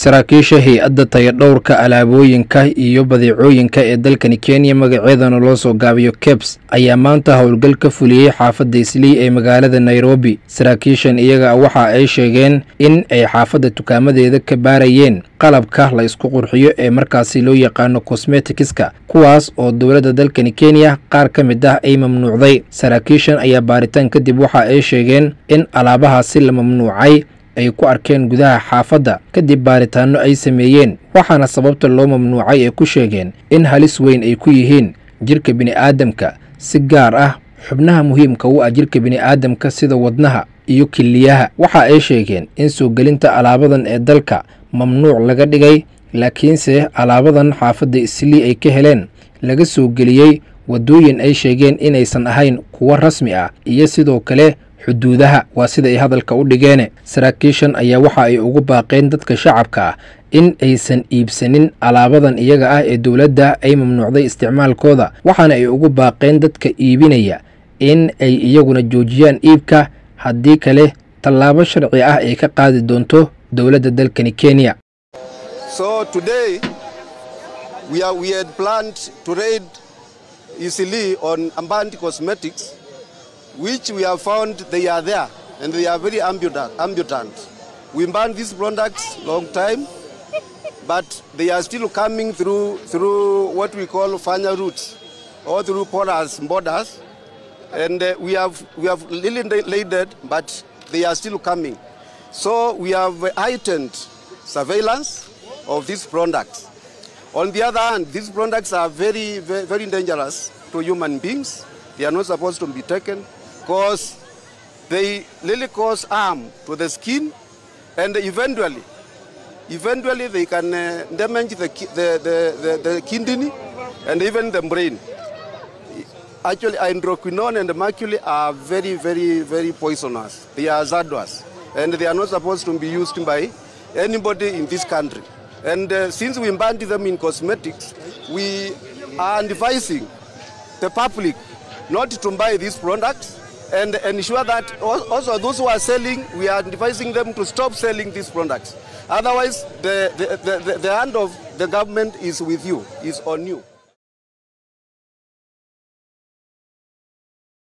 saraakiisha hay'adda tayadhowrka alaabooyinka iyo badeecooyinka ee dalkani kenya magaceedana loo soo gaabiyo kebs ayaa maanta howlgal ka fuliyey xaafadda islii ee magaalada nairobi. Saraakiishan iyaga waxa ay sheegeen in ay xaafadda dukaamadeeda ka baarayeen qalabka la isku qurxiyo ee markaasi loo yaqaano kosmetikska kuwaas oo dowladda dalkani kenya qaar ka mid ah ay mamnuucday. Saraakiishan ayaa baaritaan kadib waxa ay sheegeen in alaabahaasi la mamnuucay ay ku arkeen gudaha xaafadda kadib baaritaanno ay sameeyeen waxaana sababta loo mamnuucay ay ku sheegeen in halis weyn ay ku yihiin jirka bini'aadamka. Si gaar ah xubnaha muhiimka u ah jirka bini'aadamka sida wadnaha iyo kiliyaha waxa ay sheegeen in soo gelinta alaabadan ee dalka mamnuuc laga dhigay laakiinse alaabadan xaafadda islii ay ka heleen laga soo geliyey waddooyin ay sheegeen inaysan ahayn kuwo rasmi ah iyo sidoo kale xuduudaha waa sida ay hadalka u dhigeene. Saraakiishan ayaa waxa ay ugu baaqeen dadka shacabka ah in aysan iibsanin alaabadan iyaga ah ee dowladda ay mamnuucday isticmaalkooda waxaana ay ugu baaqeen dadka iibinaya in ay iyaguna joojiyaan iibka. Haddii kale tallaabo sharci ah ay ka qaadi doonto dowladda dalkani kenya. So which we have found they are there and they are very ambutant. We banned these products long time, but they are still coming through through what we call Fanya routes or through borders, borders, and uh, we have we have it, but they are still coming. So we have heightened surveillance of these products. On the other hand, these products are very, very, very dangerous to human beings. They are not supposed to be taken because they really cause harm to the skin and eventually, eventually they can uh, damage the, the, the, the, kidney and even the brain. Actually, hydroquinone and mercury are very, very, very poisonous. They are hazardous and they are not supposed to be used by anybody in this country. And uh, since we banned them in cosmetics, we are advising the public not to buy these products and ensure that also those who are selling, we are advising them to stop selling these products. Otherwise, the, the, the, the, hand of the government is with you, is on you.